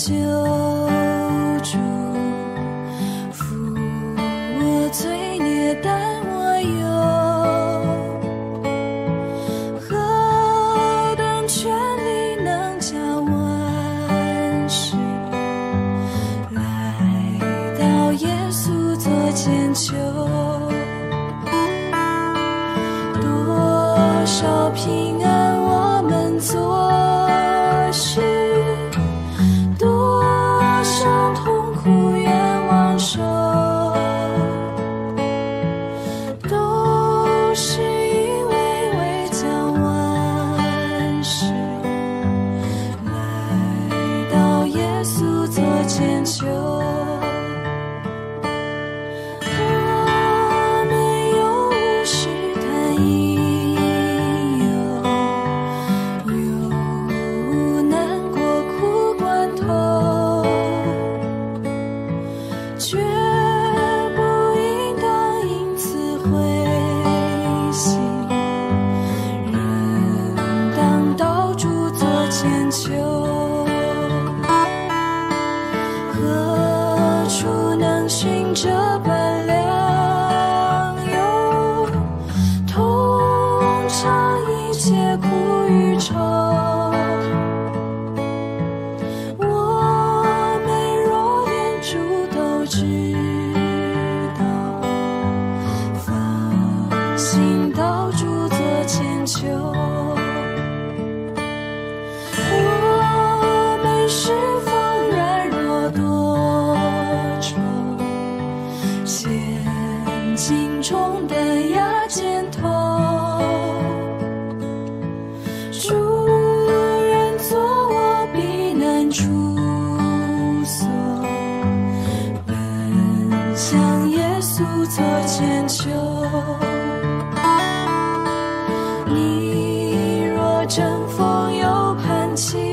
救主，负我罪孽担我忧，何等权力能叫万事来到耶稣做千秋？多少平安我们做千秋何处能寻这般良友，同尝一切苦。悬崖肩头。主人坐我避难处所奔向耶稣做千秋你若争锋又盼起